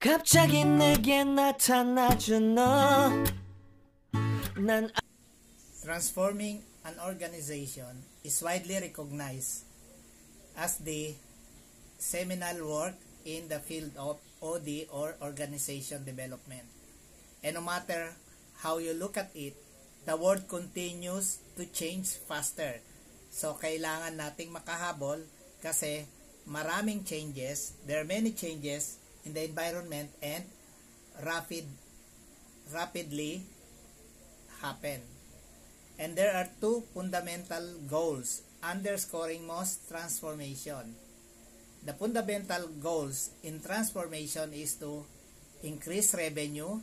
갑자기 내게 나타나준 너난 Transforming an organization is widely recognized as the seminal work in the field of OD or organization development. And no matter how you look at it, the world continues to change faster. So, kailangan nating makahabol kasi maraming changes, there are many changes in the environment and rapid rapidly happen. And there are two fundamental goals underscoring most transformation. The fundamental goals in transformation is to increase revenue,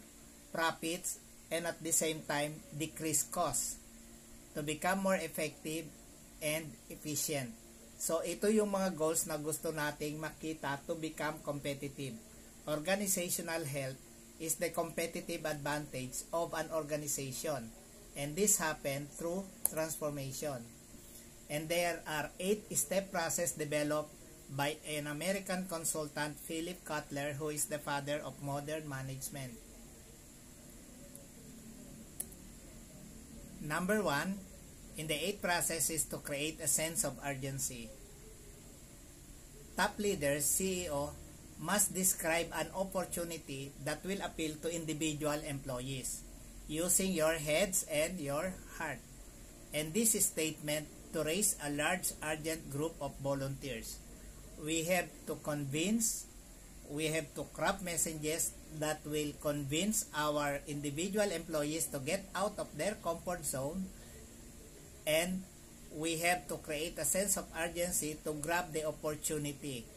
profits, and at the same time decrease costs to become more effective and efficient. So ito yung mga goals na gusto nating makita to become competitive. Organizational health is the competitive advantage of an organization and this happen through transformation. And there are eight step process developed by an American consultant Philip Kotler who is the father of modern management. Number one, in the eight process is to create a sense of urgency. Top leaders, CEO, must describe an opportunity that will appeal to individual employees using your heads and your heart. And this statement to raise a large urgent group of volunteers. We have to convince, we have to craft messages that will convince our individual employees to get out of their comfort zone and we have to create a sense of urgency to grab the opportunity.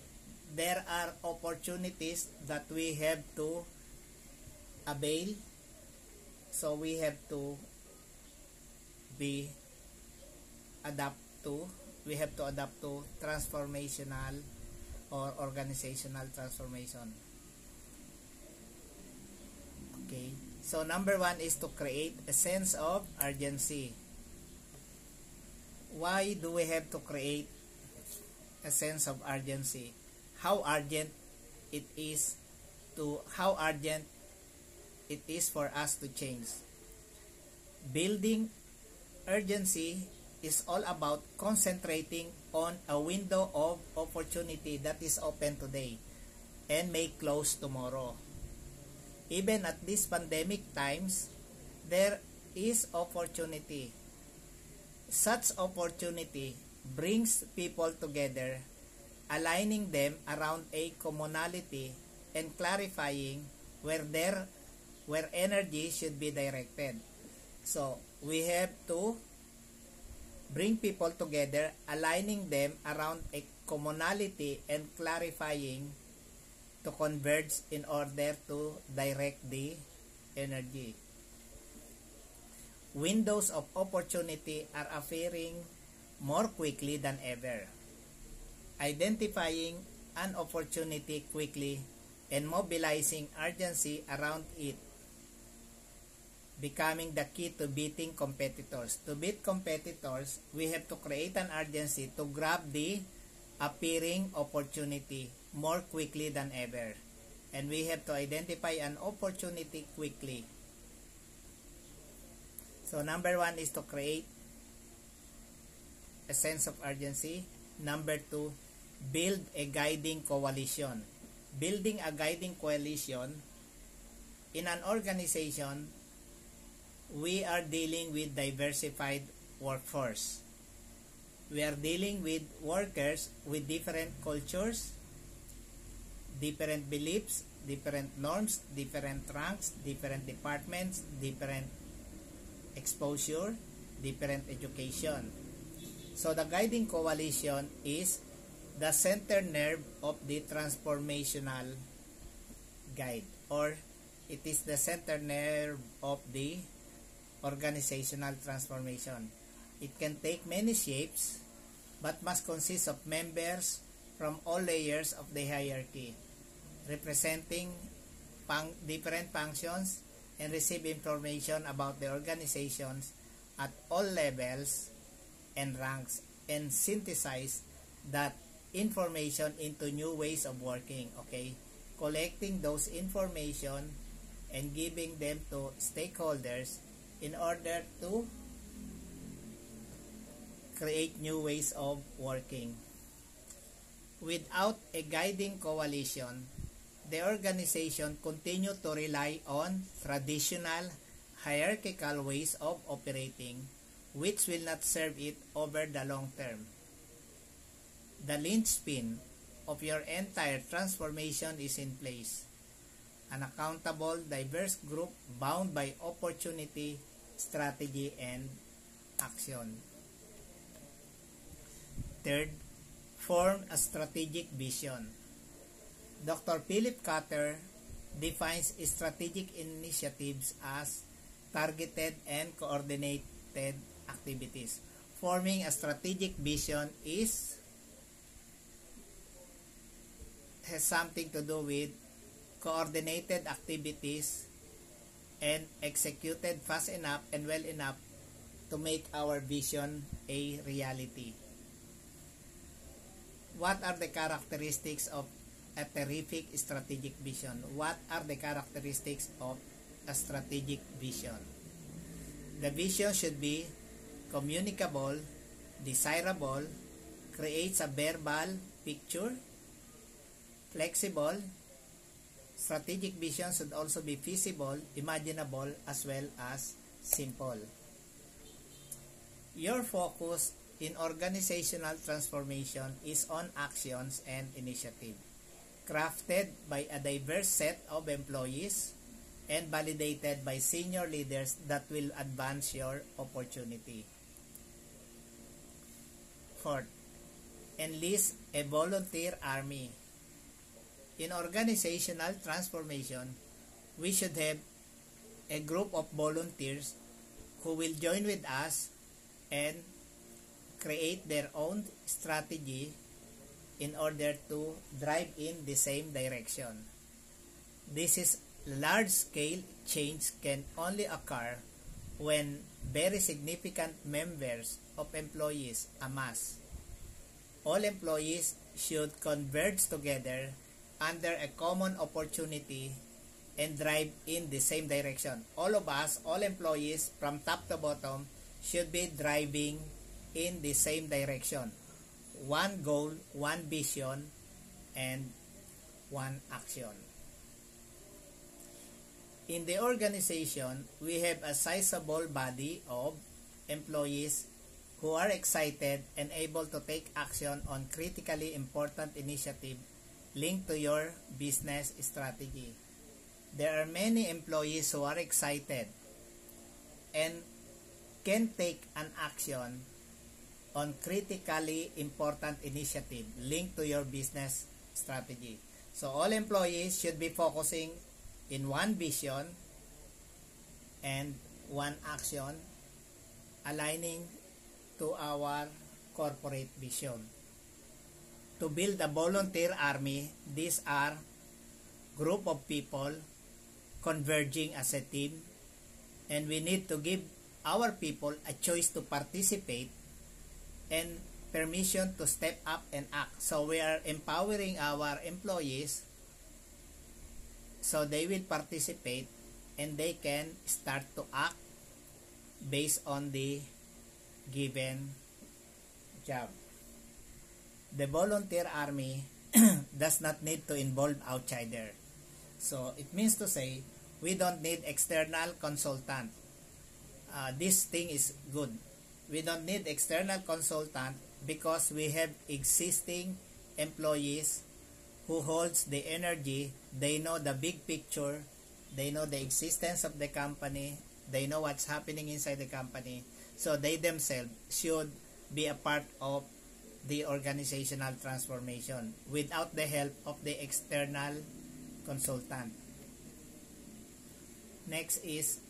There are opportunities that we have to avail. So we have to be adapt to we have to adapt to transformational or organizational transformation. Okay. So number one is to create a sense of urgency why do we have to create a sense of urgency how urgent it is to how urgent it is for us to change. Building urgency is all about concentrating on a window of opportunity that is open today and may close tomorrow. Even at these pandemic times, there is opportunity. Such opportunity brings people together, aligning them around a commonality and clarifying where there where energy should be directed. So, we have to bring people together, aligning them around a commonality and clarifying to converge in order to direct the energy. Windows of opportunity are appearing more quickly than ever. Identifying an opportunity quickly and mobilizing urgency around it becoming the key to beating competitors. To beat competitors, we have to create an urgency to grab the appearing opportunity more quickly than ever. And we have to identify an opportunity quickly. So number one is to create a sense of urgency. Number two, build a guiding coalition. Building a guiding coalition in an organization we are dealing with diversified workforce. We are dealing with workers with different cultures, different beliefs, different norms, different ranks, different departments, different exposure, different education. So the guiding coalition is the center nerve of the transformational guide or it is the center nerve of the organizational transformation. It can take many shapes but must consist of members from all layers of the hierarchy representing fun different functions and receive information about the organizations at all levels and ranks and synthesize that information into new ways of working. Okay? collecting those information and giving them to stakeholders in order to create new ways of working. Without a guiding coalition, the organization continue to rely on traditional hierarchical ways of operating which will not serve it over the long term. The linchpin of your entire transformation is in place. An accountable, diverse group bound by opportunity, strategy, and action. Third, form a strategic vision. Dr. Philip Cutter defines strategic initiatives as targeted and coordinated activities. Forming a strategic vision is has something to do with coordinated activities and executed fast enough and well enough to make our vision a reality. What are the characteristics of a terrific strategic vision? What are the characteristics of a strategic vision? The vision should be communicable, desirable, creates a verbal picture, flexible, strategic vision should also be feasible, imaginable, as well as simple. Your focus in organizational transformation is on actions and initiative, crafted by a diverse set of employees and validated by senior leaders that will advance your opportunity. Fourth, enlist a volunteer army. In organizational transformation, we should have a group of volunteers who will join with us and create their own strategy in order to drive in the same direction. This is large scale change can only occur when very significant members of employees amass. All employees should converge together under a common opportunity and drive in the same direction. All of us, all employees from top to bottom should be driving in the same direction. One goal, one vision, and one action. In the organization, we have a sizable body of employees who are excited and able to take action on critically important initiative linked to your business strategy. There are many employees who are excited and can take an action on critically important initiative linked to your business strategy. So all employees should be focusing in one vision and one action aligning to our corporate vision. To build a volunteer army, these are group of people converging as a team and we need to give our people a choice to participate and permission to step up and act. So we are empowering our employees so they will participate and they can start to act based on the given job. The volunteer army does not need to involve outsider. So it means to say we don't need external consultant. Uh, this thing is good. We don't need external consultant because we have existing employees who holds the energy, they know the big picture, they know the existence of the company, they know what's happening inside the company. So they themselves should be a part of the organizational transformation without the help of the external consultant. Next is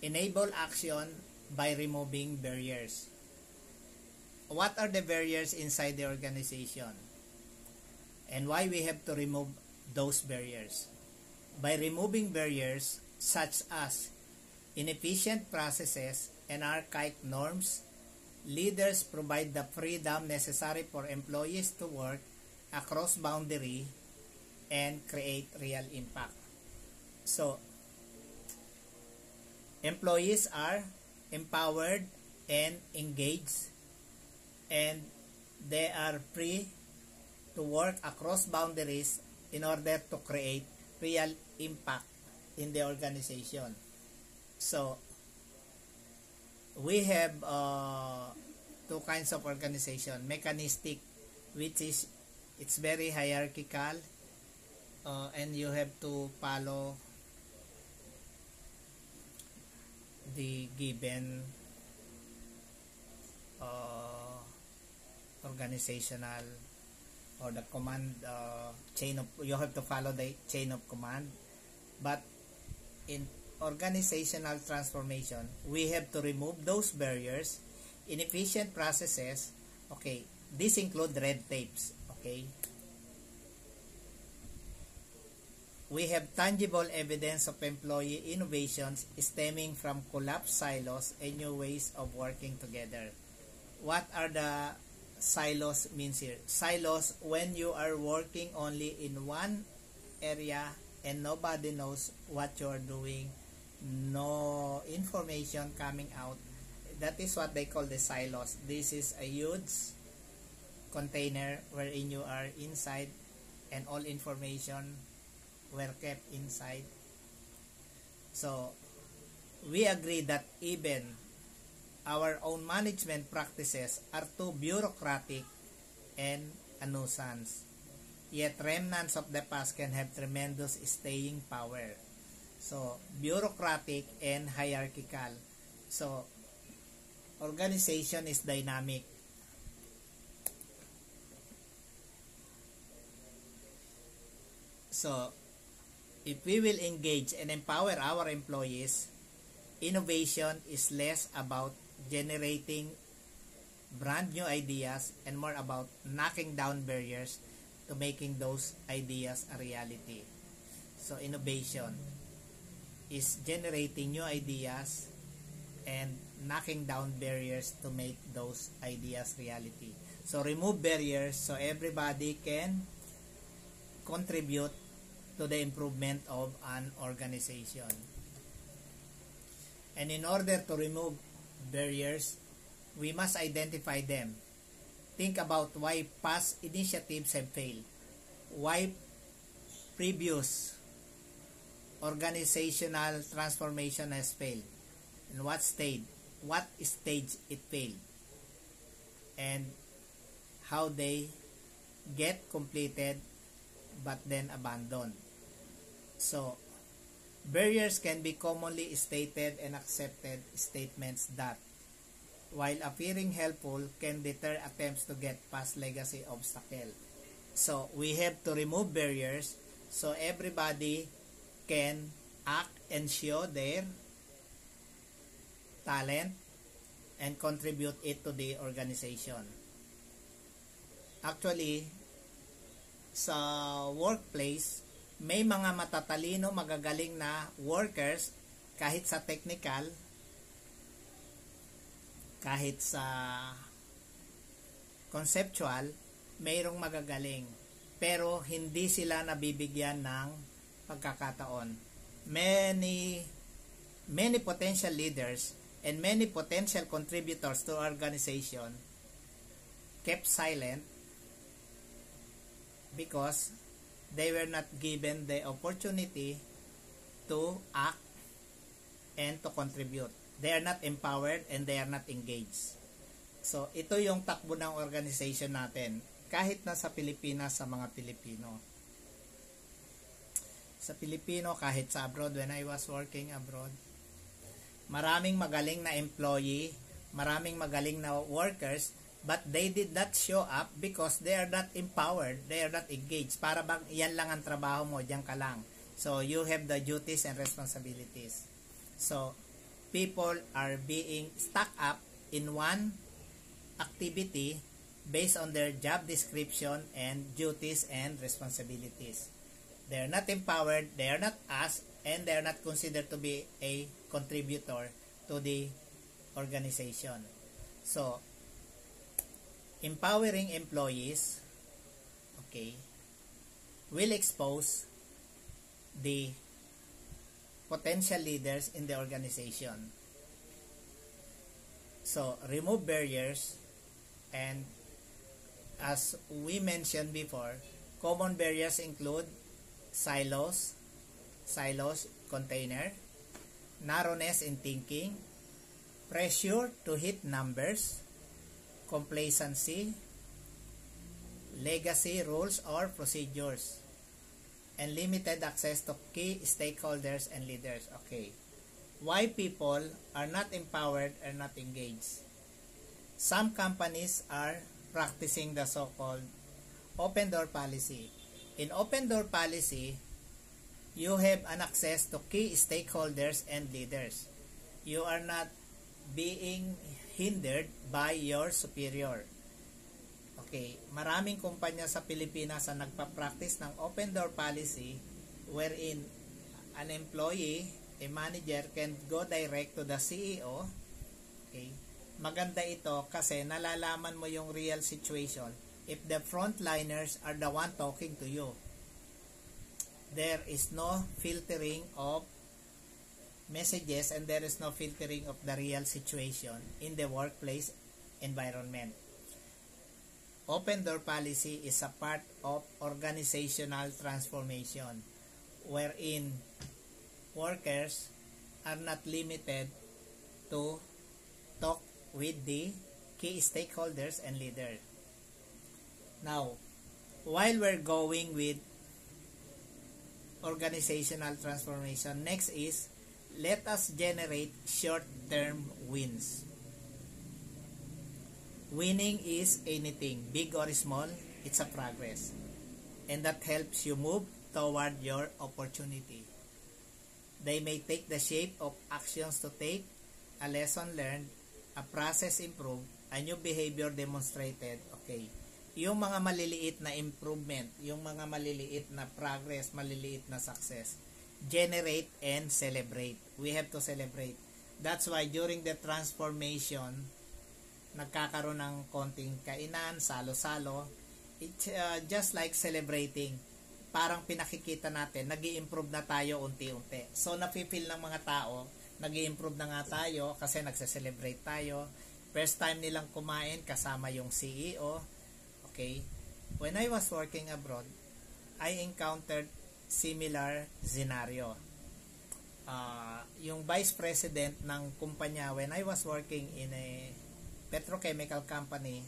enable action by removing barriers. What are the barriers inside the organization? and why we have to remove those barriers. By removing barriers such as inefficient processes and archaic norms, leaders provide the freedom necessary for employees to work across boundary and create real impact. So, employees are empowered and engaged and they are free to work across boundaries in order to create real impact in the organization. So, we have uh, two kinds of organization. Mechanistic, which is, it's very hierarchical uh, and you have to follow the given uh, organizational or the command uh, chain of you have to follow the chain of command. But in organizational transformation we have to remove those barriers. Inefficient processes okay this include red tapes okay we have tangible evidence of employee innovations stemming from collapsed silos and new ways of working together. What are the silos means here? Silos when you are working only in one area and nobody knows what you are doing no information coming out that is what they call the silos. This is a huge container wherein you are inside and all information were kept inside so we agree that even our own management practices are too bureaucratic and a nuisance. Yet remnants of the past can have tremendous staying power. So, bureaucratic and hierarchical. So, organization is dynamic. So, if we will engage and empower our employees, innovation is less about generating brand new ideas and more about knocking down barriers to making those ideas a reality. So innovation is generating new ideas and knocking down barriers to make those ideas reality. So remove barriers so everybody can contribute to the improvement of an organization. And in order to remove barriers, we must identify them. Think about why past initiatives have failed. Why previous organizational transformation has failed. In what stage? What stage it failed. And how they get completed but then abandoned. So, Barriers can be commonly stated and accepted statements that, while appearing helpful, can deter attempts to get past legacy obstacle. So, we have to remove barriers so everybody can act and show their talent and contribute it to the organization. Actually, sa workplace, may mga matatalino, magagaling na workers kahit sa technical, kahit sa conceptual, mayroong magagaling. Pero hindi sila nabibigyan ng pagkakataon. Many many potential leaders and many potential contributors to organization kept silent because they were not given the opportunity to act and to contribute. They are not empowered and they are not engaged. So, ito yung takbo ng organization natin. Kahit na sa Pilipinas, sa mga Pilipino. Sa Pilipino, kahit sa abroad, when I was working abroad, maraming magaling na employee, maraming magaling na workers, but they did not show up because they are not empowered, they are not engaged. Para bang yan lang ang trabaho mo, diyan ka lang. So, you have the duties and responsibilities. So, people are being stuck up in one activity based on their job description and duties and responsibilities. They are not empowered, they are not asked, and they are not considered to be a contributor to the organization. So, empowering employees okay will expose the potential leaders in the organization. So, remove barriers and as we mentioned before, common barriers include silos, silos container, narrowness in thinking, pressure to hit numbers, complacency, legacy rules or procedures, and limited access to key stakeholders and leaders. Okay. Why people are not empowered or not engaged? Some companies are practicing the so-called open door policy. In open door policy, you have an access to key stakeholders and leaders. You are not being hindered by your superior. Okay, maraming kumpanya sa Pilipinas ang nagpa-practice ng open door policy wherein an employee, a manager can go direct to the CEO. Okay, maganda ito kasi nalalaman mo yung real situation if the frontliners are the one talking to you there is no filtering of messages and there is no filtering of the real situation in the workplace environment. Open door policy is a part of organizational transformation wherein workers are not limited to talk with the key stakeholders and leaders. Now, while we're going with organizational transformation. Next is, let us generate short-term wins. Winning is anything, big or small, it's a progress. And that helps you move toward your opportunity. They may take the shape of actions to take, a lesson learned, a process improved, a new behavior demonstrated. Okay yung mga maliliit na improvement, yung mga maliliit na progress, maliliit na success, generate and celebrate. We have to celebrate. That's why during the transformation, nagkakaroon ng konting kainan, salo-salo. It's uh, just like celebrating. Parang pinakikita natin, nag improve na tayo unti-unti. So, napipil ng mga tao, nag improve na nga tayo kasi nagse-celebrate tayo. First time nilang kumain kasama yung CEO, Okay? When I was working abroad, I encountered similar scenario. Uh, yung vice president ng kumpanya when I was working in a petrochemical company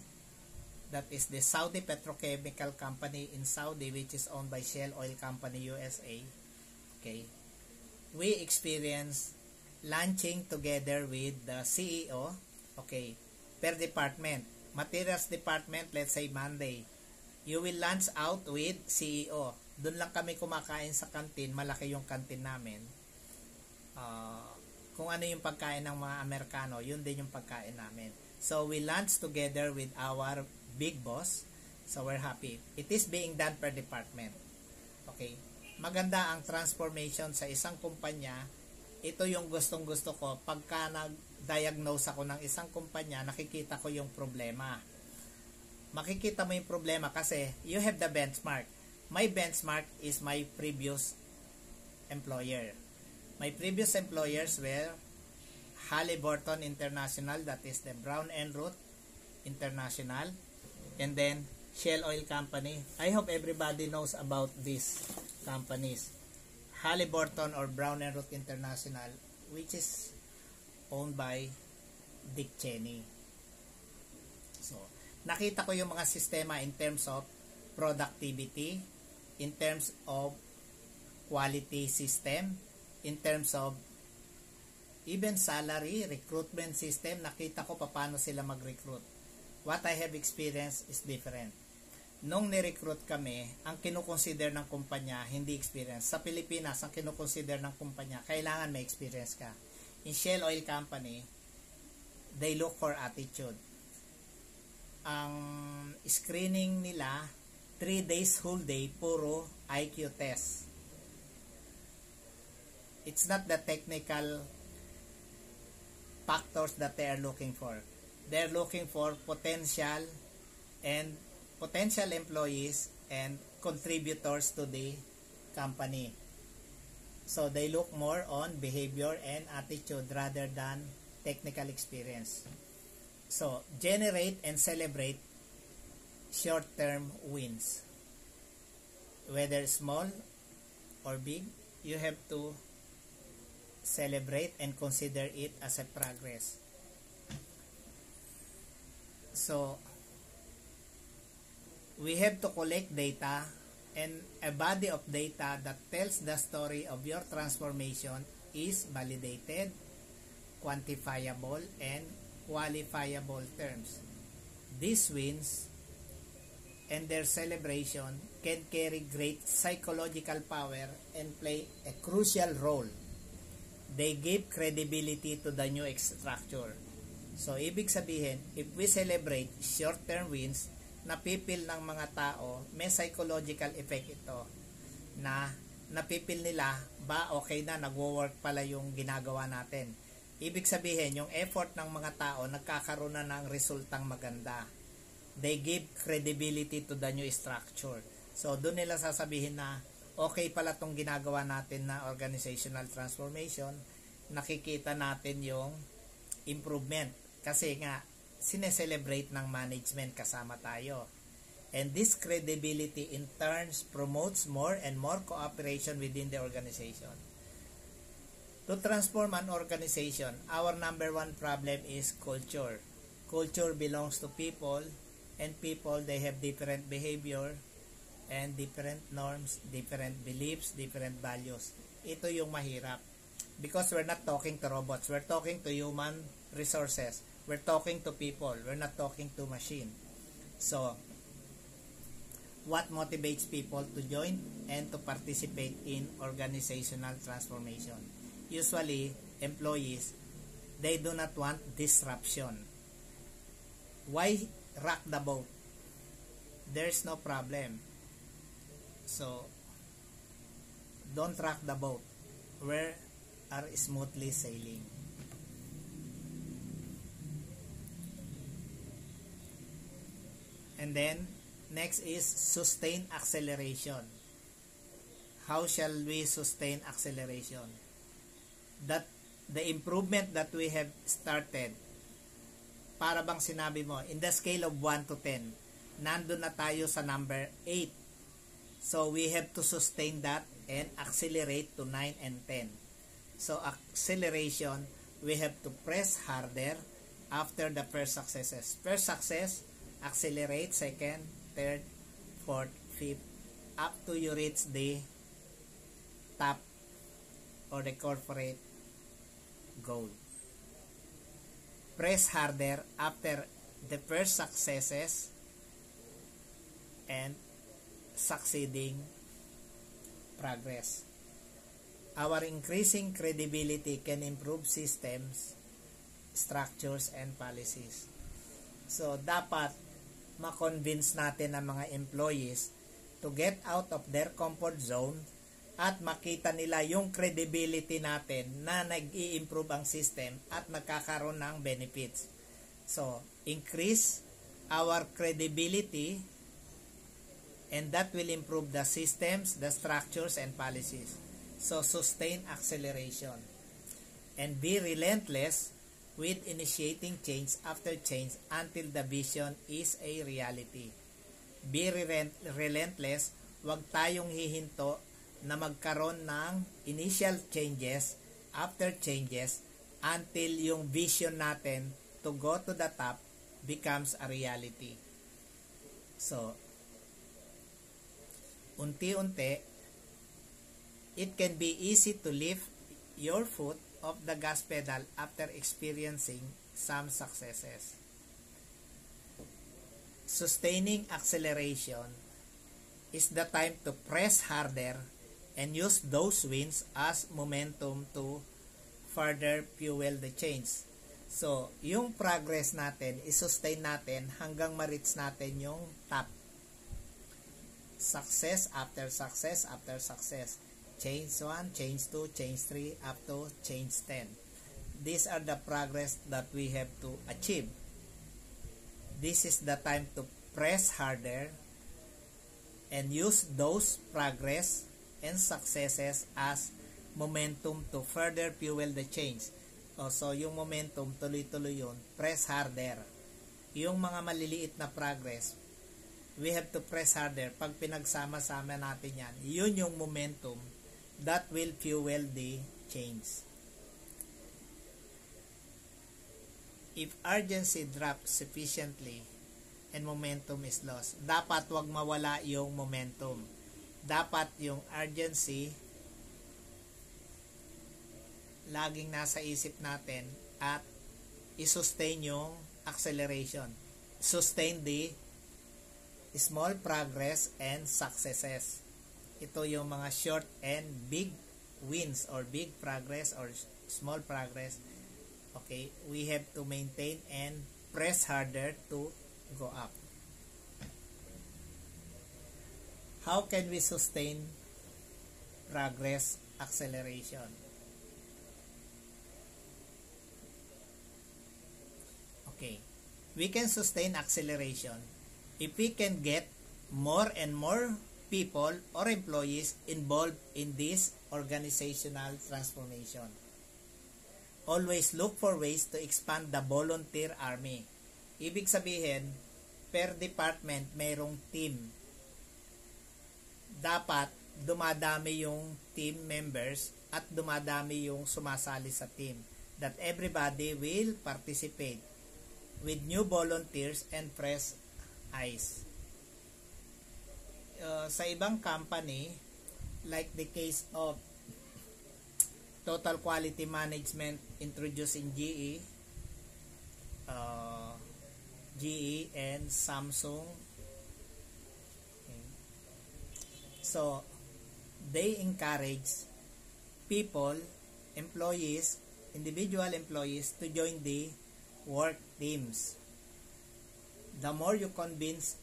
that is the Saudi Petrochemical Company in Saudi which is owned by Shell Oil Company USA. Okay. We experienced lunching together with the CEO, okay, per department materials department, let's say Monday, you will lunch out with CEO. Doon lang kami kumakain sa kantin, malaki yung kantin namin. Uh, kung ano yung pagkain ng mga Amerikano, yun din yung pagkain namin. So we lunch together with our big boss. So we're happy. It is being done per department. Okay. Maganda ang transformation sa isang kumpanya. Ito yung gustong gusto ko pagka nag diagnose ako ng isang kumpanya, nakikita ko yung problema. Makikita mo yung problema kasi you have the benchmark. My benchmark is my previous employer. My previous employers were Halliburton International, that is the Brown and Root International, and then Shell Oil Company. I hope everybody knows about these companies. Halliburton or Brown and Root International, which is owned by Dick Cheney. So, nakita ko yung mga sistema in terms of productivity, in terms of quality system, in terms of even salary, recruitment system, nakita ko paano sila mag-recruit. What I have experienced is different. Nung ni-recruit kami, ang kinukonsider ng kumpanya, hindi experience. Sa Pilipinas, ang kinukonsider ng kumpanya, kailangan may experience ka in Shell Oil Company, they look for attitude. Ang screening nila, 3 days whole day, puro IQ test. It's not the technical factors that they are looking for. They're looking for potential and potential employees and contributors to the company. So they look more on behavior and attitude rather than technical experience. So generate and celebrate short-term wins. Whether small or big, you have to celebrate and consider it as a progress. So we have to collect data and a body of data that tells the story of your transformation is validated, quantifiable, and qualifiable terms. These wins and their celebration can carry great psychological power and play a crucial role. They give credibility to the new structure. So, ibig sabihin, if we celebrate short-term wins, napipil ng mga tao, may psychological effect ito na napipil nila ba okay na nagwo-work pala yung ginagawa natin. Ibig sabihin, yung effort ng mga tao nagkakaroon na ng resultang maganda. They give credibility to the new structure. So, doon nila sasabihin na okay pala tong ginagawa natin na organizational transformation. Nakikita natin yung improvement. Kasi nga, sineselebrate ng management kasama tayo. And this credibility in turns promotes more and more cooperation within the organization. To transform an organization, our number one problem is culture. Culture belongs to people and people they have different behavior and different norms, different beliefs, different values. Ito yung mahirap. Because we're not talking to robots, we're talking to human resources. We're talking to people. We're not talking to machine. So what motivates people to join and to participate in organizational transformation? Usually employees they do not want disruption. Why rock the boat there's no problem so don't rock the boat where are smoothly sailing And then, next is sustain acceleration. How shall we sustain acceleration? That the improvement that we have started, para bang sinabi mo, in the scale of 1 to 10, nandun na tayo sa number 8. So, we have to sustain that and accelerate to 9 and 10. So, acceleration, we have to press harder after the first successes. First success, accelerate second, third, fourth, fifth, up to you reach the top or the corporate goal. Press harder after the first successes and succeeding progress. Our increasing credibility can improve systems, structures, and policies. So, dapat ma-convince natin ang mga employees to get out of their comfort zone at makita nila yung credibility natin na nag-i-improve ang system at nagkakaroon ng benefits. So, increase our credibility and that will improve the systems, the structures, and policies. So, sustain acceleration and be relentless with initiating change after change until the vision is a reality. Be relentless, huwag tayong hihinto na magkaroon ng initial changes after changes until yung vision natin to go to the top becomes a reality. So, unti-unti, it can be easy to lift your foot of the gas pedal after experiencing some successes. Sustaining acceleration is the time to press harder and use those wins as momentum to further fuel the change. So, yung progress natin, isustain natin hanggang ma-reach natin yung top. Success after success after success change 1, change 2, change 3, up to change 10. These are the progress that we have to achieve. This is the time to press harder and use those progress and successes as momentum to further fuel the change. O, so, yung momentum, tuloy-tuloy yun. Press harder. Yung mga maliliit na progress, we have to press harder. Pag pinagsama-sama natin yan, yun yung momentum that will fuel the change. If urgency drops sufficiently and momentum is lost, dapat wag mawala yung momentum. Dapat yung urgency laging nasa isip natin at i-sustain yung acceleration. Sustain the small progress and successes. Ito yung mga short and big wins or big progress or small progress. Okay, we have to maintain and press harder to go up. How can we sustain progress acceleration? Okay. We can sustain acceleration if we can get more and more people or employees involved in this organizational transformation. Always look for ways to expand the volunteer army. Ibig sabihin, per department mayroong team. Dapat dumadami yung team members at dumadami yung sumasali sa team. That everybody will participate with new volunteers and fresh eyes. Uh, sa ibang company, like the case of Total Quality Management introduced in GE, uh, GE and Samsung. Okay. So, they encourage people, employees, individual employees to join the work teams. The more you convince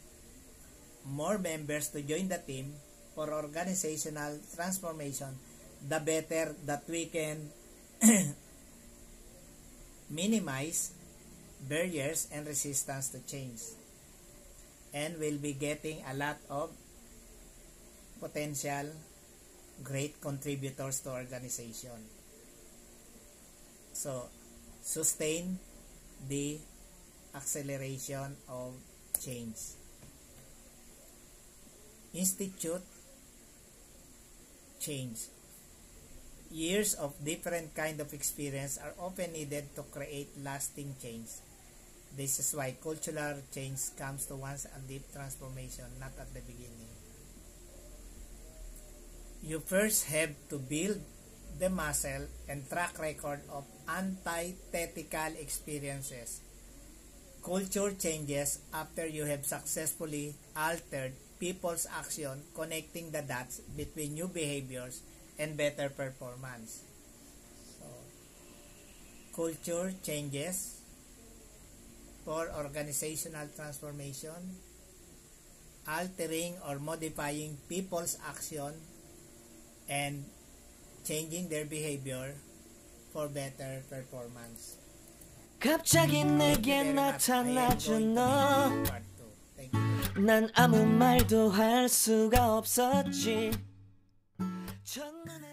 more members to join the team for organizational transformation, the better that we can minimize barriers and resistance to change. And we'll be getting a lot of potential great contributors to organization. So, sustain the acceleration of change. Institute change. Years of different kind of experience are often needed to create lasting change. This is why cultural change comes to once a deep transformation, not at the beginning. You first have to build the muscle and track record of antithetical experiences. Culture changes after you have successfully altered people's action connecting the dots between new behaviors and better performance. So, culture changes for organizational transformation, altering or modifying people's action and changing their behavior for better performance. 갑자기 내게 나타나준 너. Part 2. Thank you. 난 아무 말도 할 수가 없었지. 첫눈에